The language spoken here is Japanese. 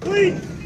Please!